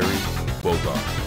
Terry Bogard.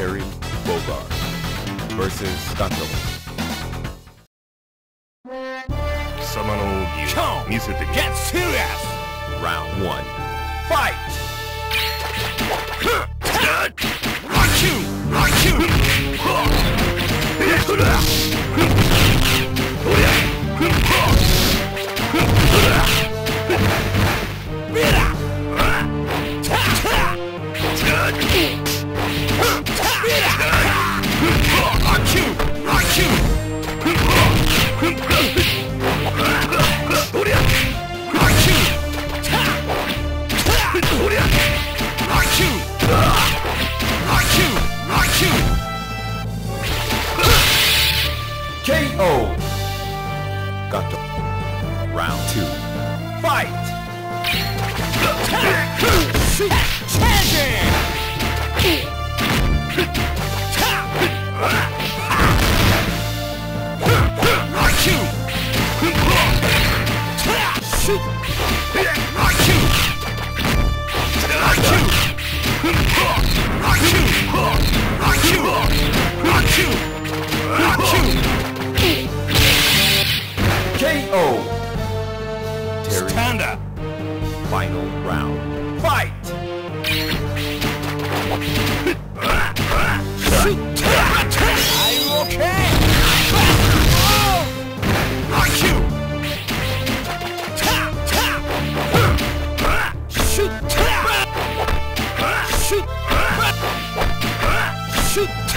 Terry Bogard versus Gato. 貴様の奥義を見せてみ Get serious! Round one. Fight! KO! KO! Terry, Panda. final round. KO!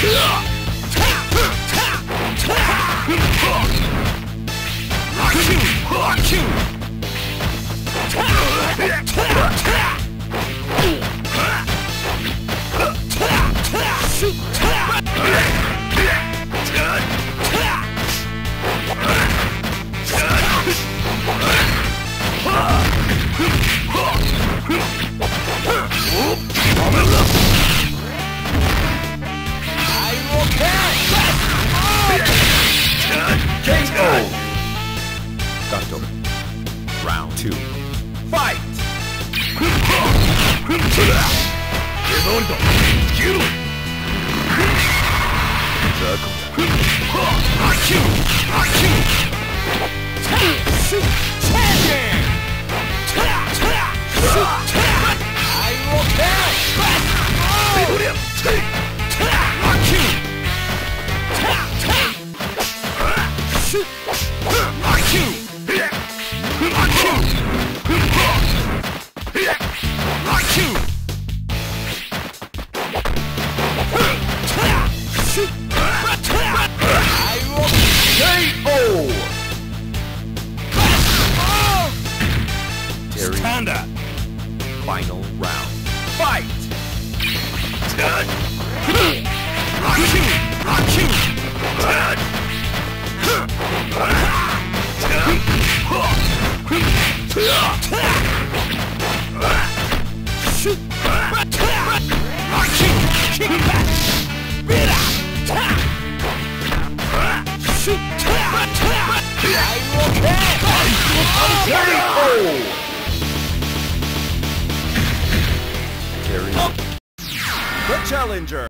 그. Carry. The challenger.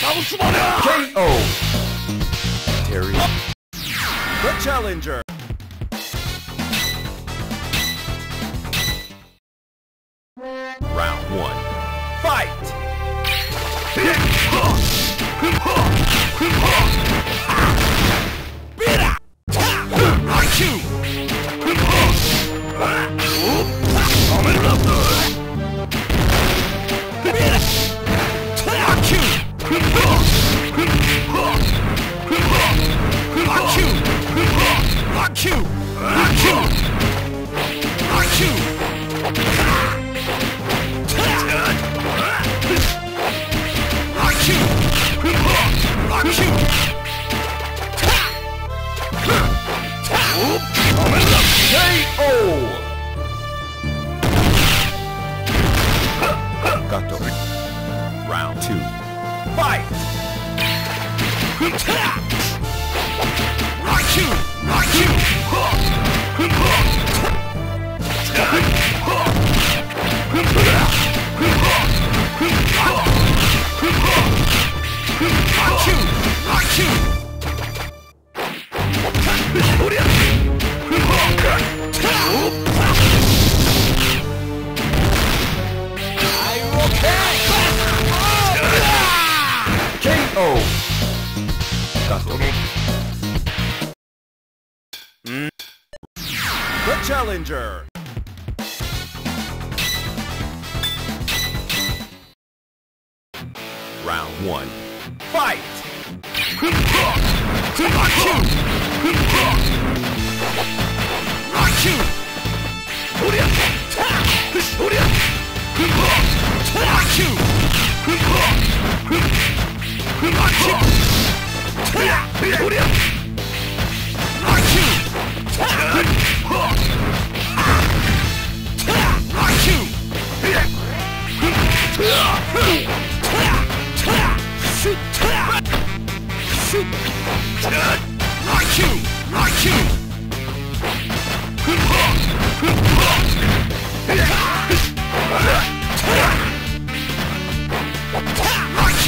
KO. Terry. The challenger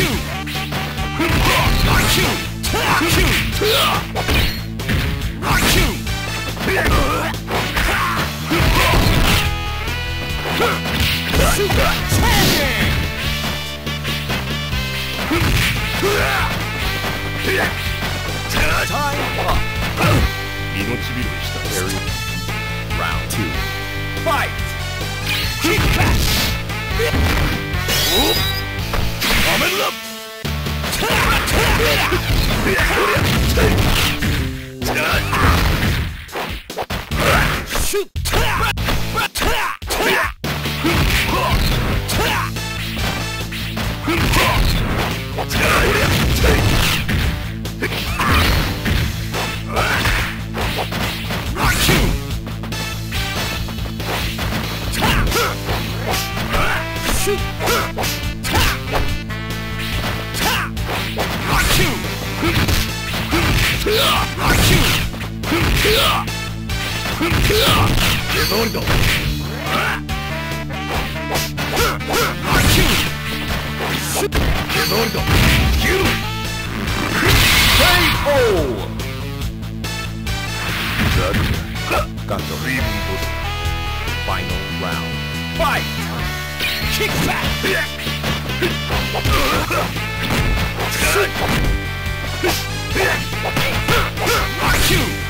Fight KO. Gato. Final round. Fight Kick back Shoot! Get ready to. Final round. Fight. Kick back. Get ready Shoot!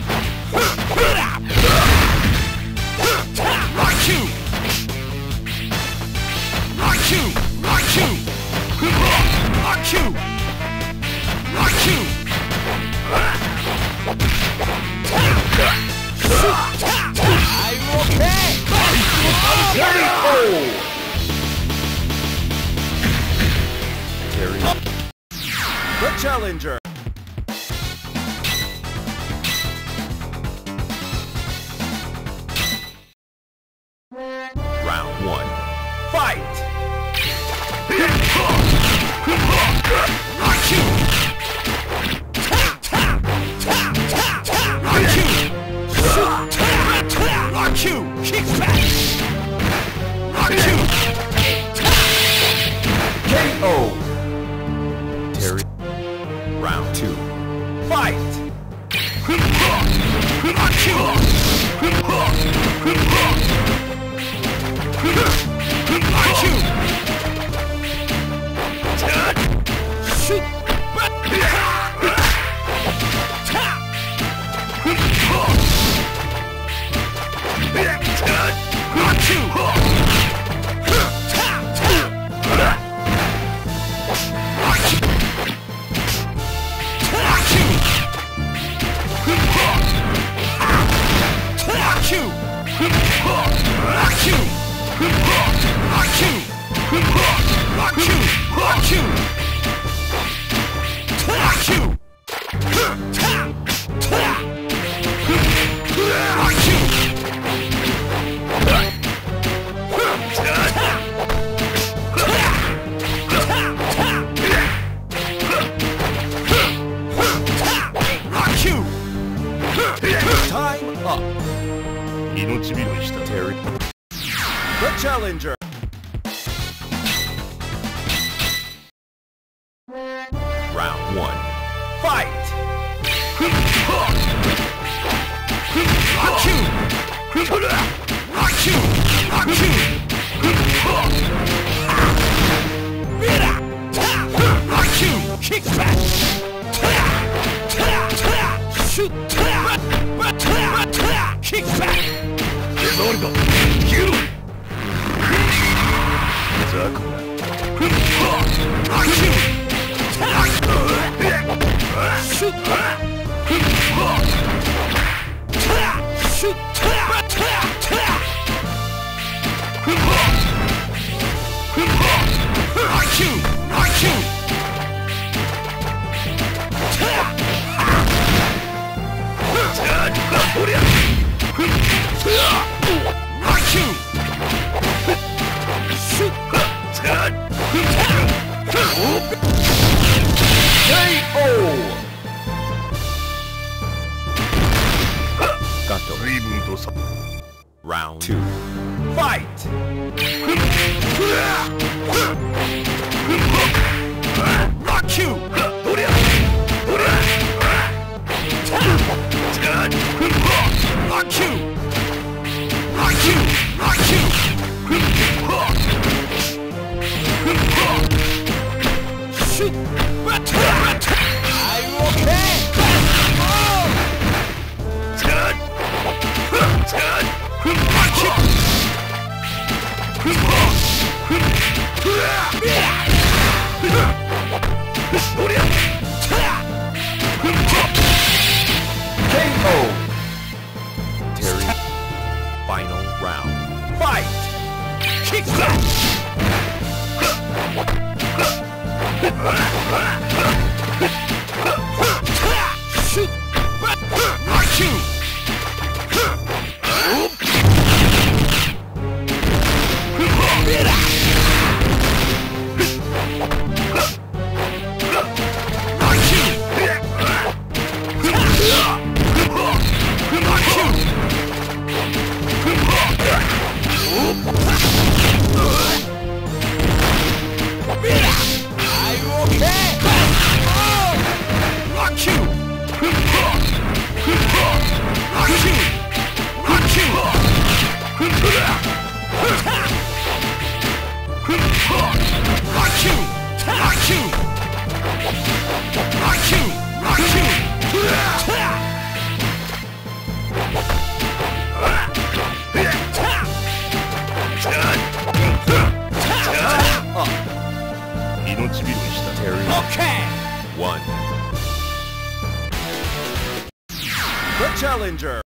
Okay. One. The challenger.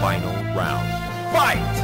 Final round. Fight!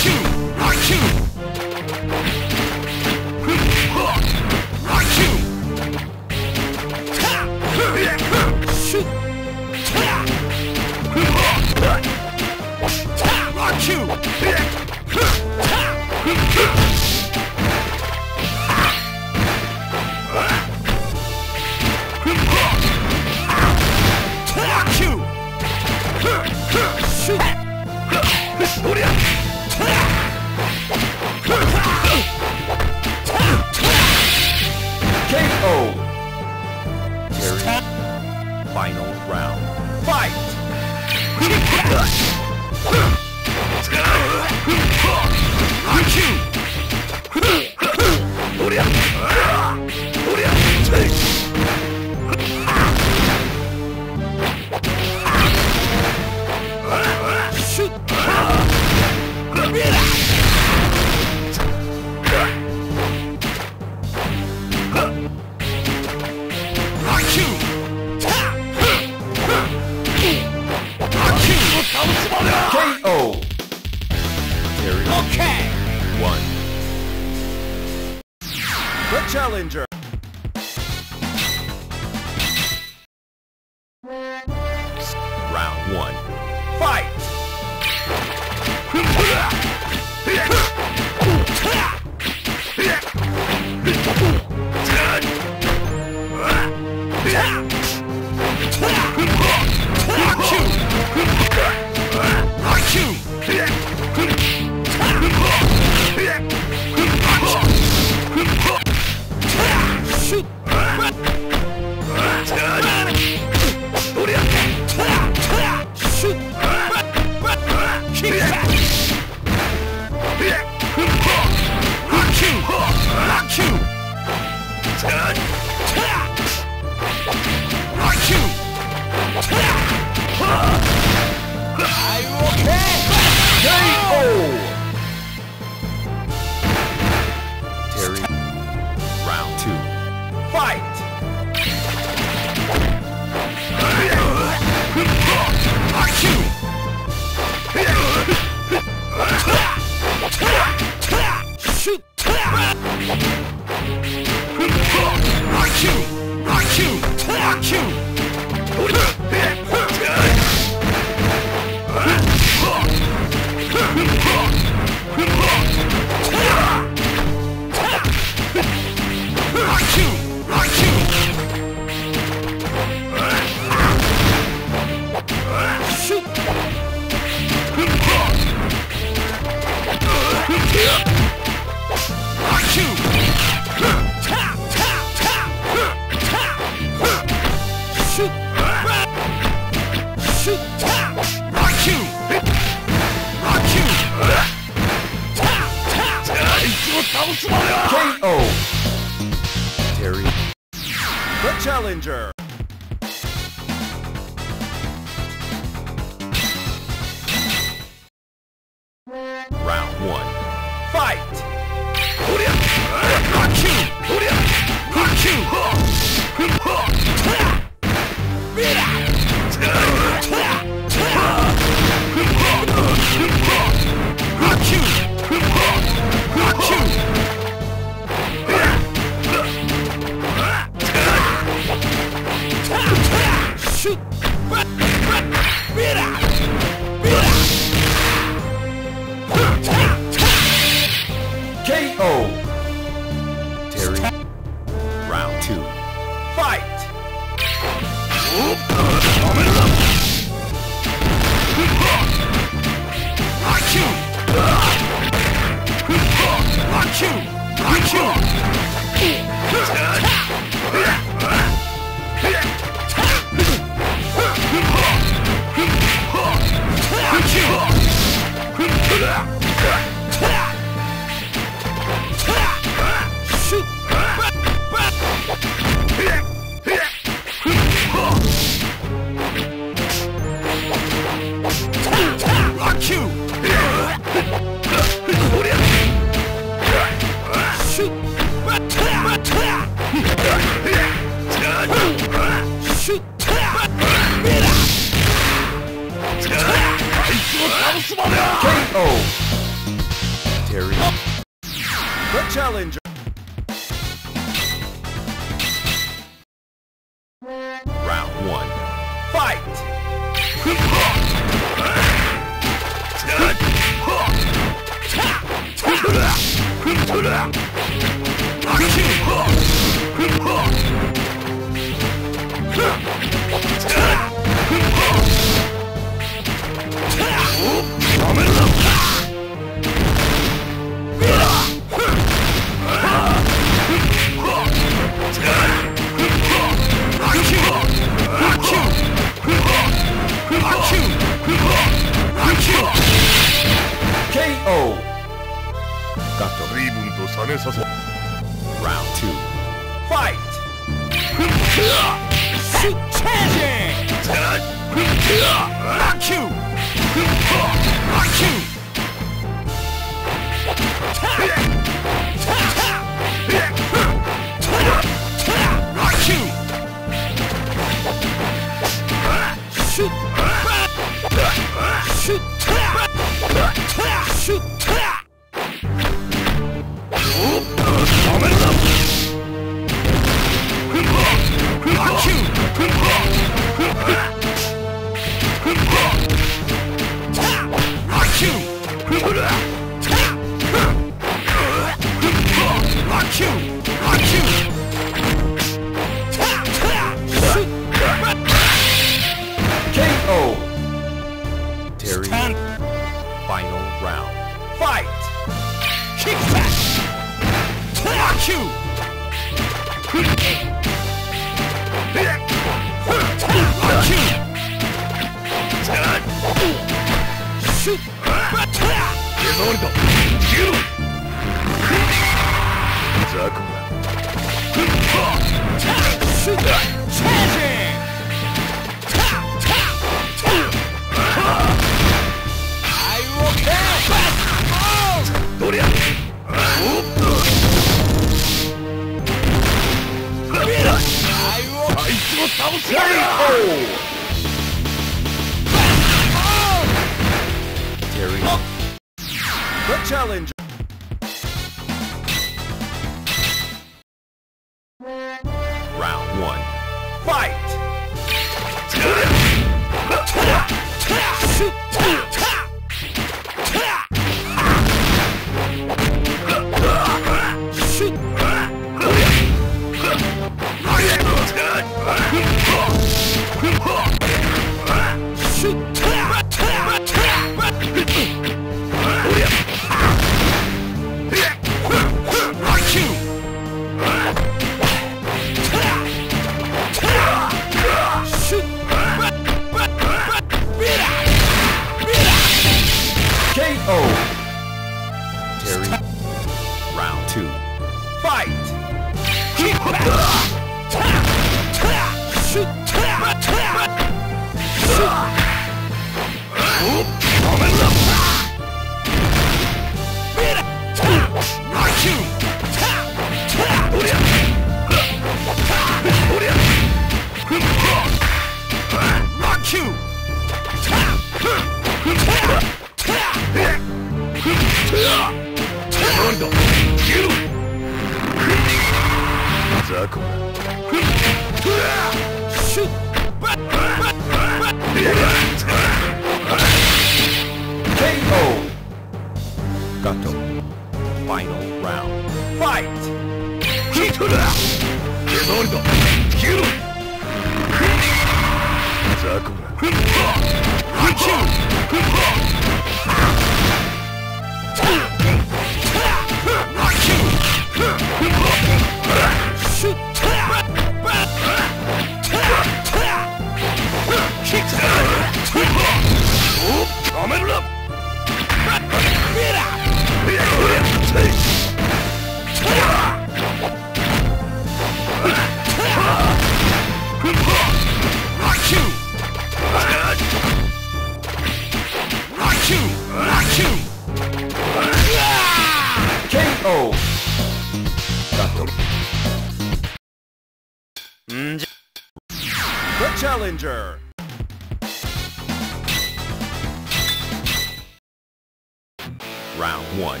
one.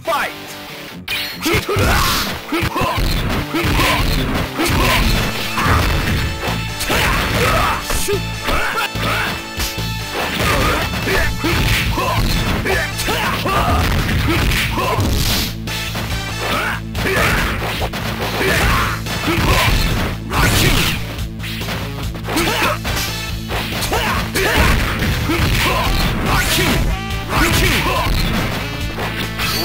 Fight! Rocky!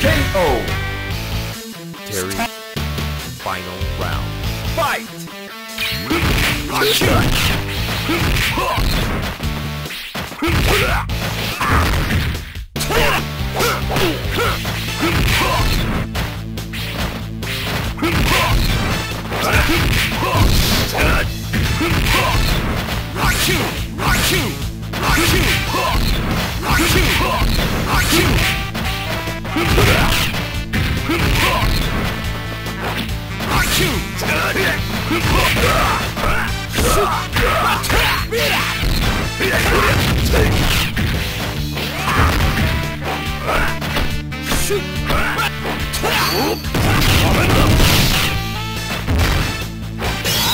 KO! Terry, final round. Fight! Rock you! Rock you!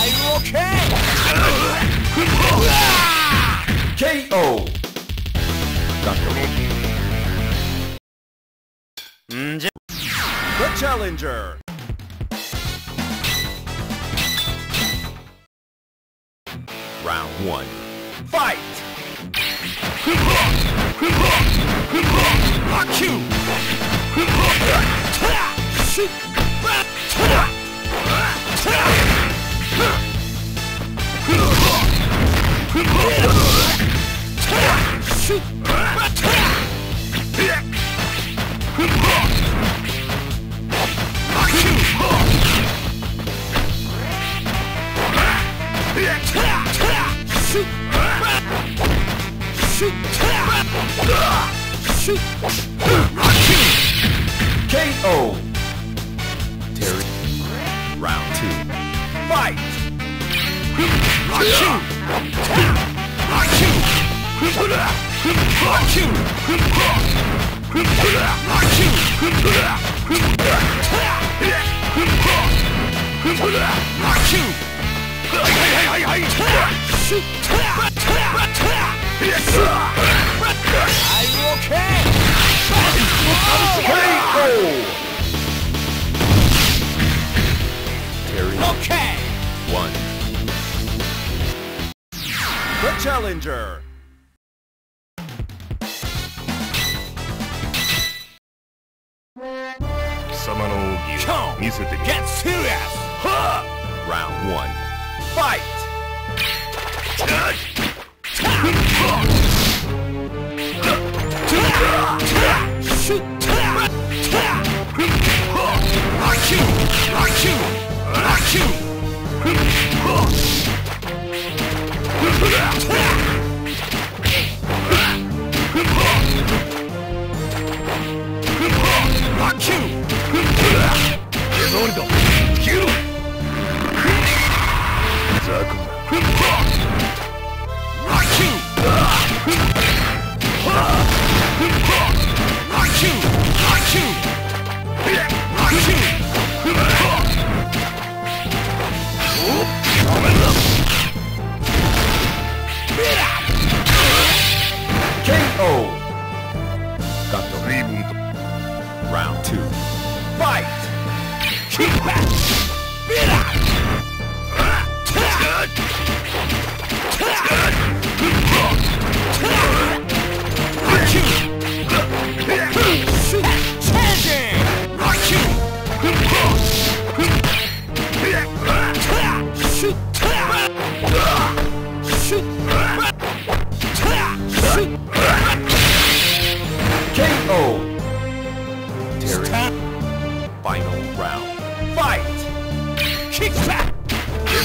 I'm okay! KO! Got Mm, The challenger! Round one. Fight! Shoot! Shoot! Okay! One. The Challenger! Come! Get serious! Huh! Round one. Fight!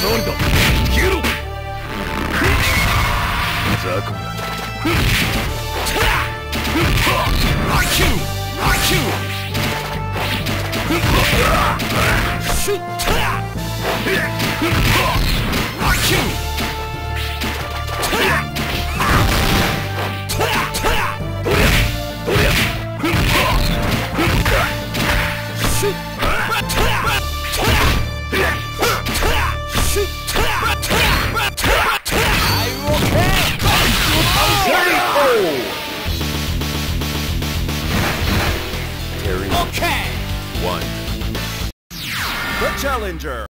勝利だ消えろザコがラキューラキューシュッタラ challenger.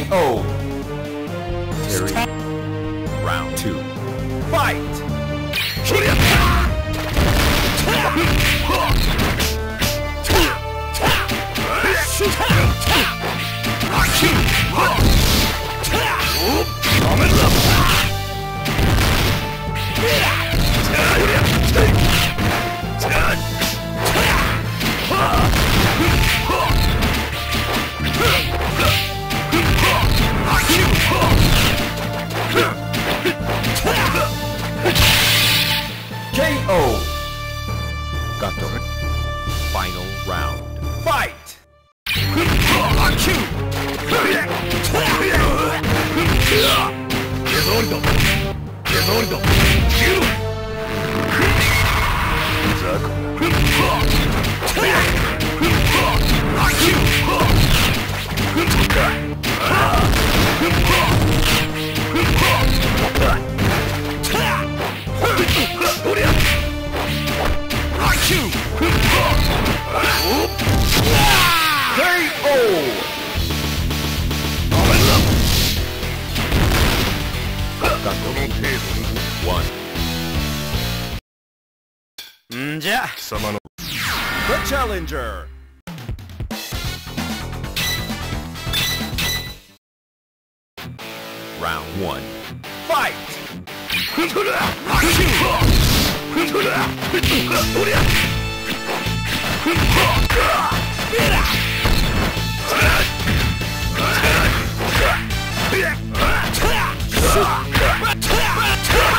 Oh. KO! Terry. Attack!